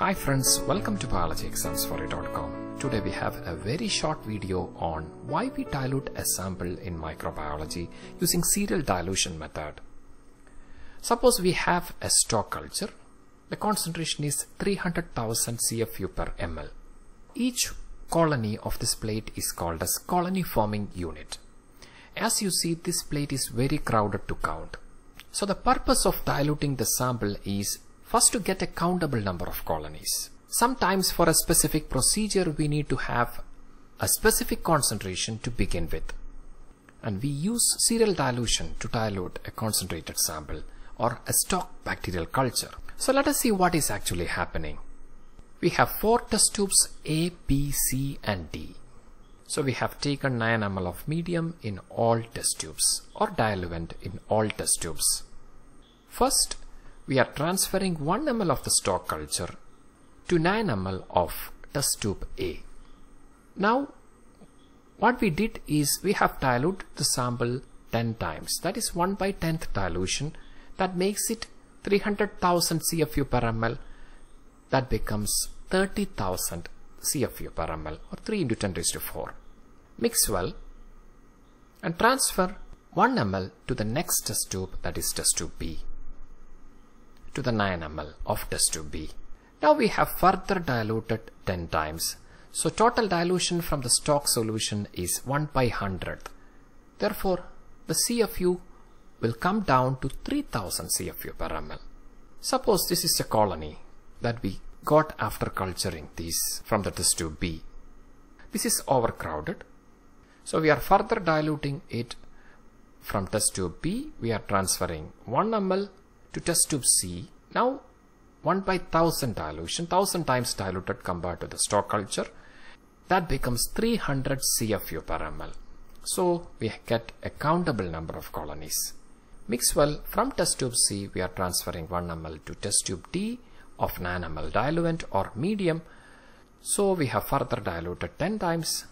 Hi friends, welcome to biologyexams4u.com. Today we have a very short video on why we dilute a sample in microbiology using serial dilution method. Suppose we have a stock culture. The concentration is 300,000 CFU per ml. Each colony of this plate is called as colony forming unit. As you see, this plate is very crowded to count. So the purpose of diluting the sample is first to get a countable number of colonies. Sometimes for a specific procedure we need to have a specific concentration to begin with. And we use serial dilution to dilute a concentrated sample or a stock bacterial culture. So let us see what is actually happening. We have four test tubes A, B, C and D. So we have taken 9 ml of medium in all test tubes or diluent in all test tubes. First, we are transferring 1 ml of the stock culture to 9 ml of test tube A. Now, what we did is we have diluted the sample 10 times. That is 1 by 10th dilution. That makes it 300,000 CFU per ml. That becomes 30,000 CFU per ml or 3 into 10 raised to 4. Mix well and transfer 1 ml to the next test tube that is test tube B to the 9 ml of test tube B. Now we have further diluted 10 times. So total dilution from the stock solution is 1 by 100. Therefore, the CFU will come down to 3000 CFU per ml. Suppose this is a colony that we got after culturing these from the test tube B. This is overcrowded. So we are further diluting it from test tube B. We are transferring 1 ml to test tube C. Now 1 by 1000 dilution, 1000 times diluted compared to the stock culture. That becomes 300 CFU per ml. So we get a countable number of colonies. Mix well from test tube C we are transferring 1 ml to test tube D of 9 ml diluent or medium. So we have further diluted 10 times.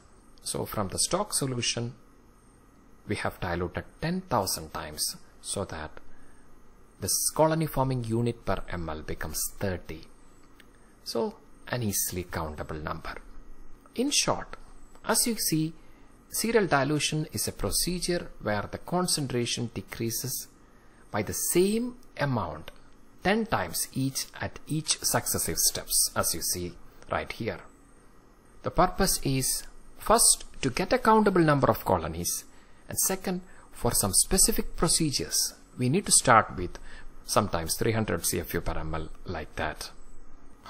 So from the stock solution we have diluted 10,000 times so that the colony forming unit per ml becomes 30. So an easily countable number. In short, as you see, serial dilution is a procedure where the concentration decreases by the same amount 10 times each at each successive steps as you see right here. The purpose is first to get a countable number of colonies and second for some specific procedures we need to start with sometimes 300 CFU per ml like that.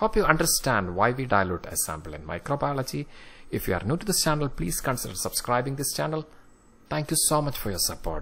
Hope you understand why we dilute a sample in microbiology. If you are new to this channel, please consider subscribing this channel. Thank you so much for your support.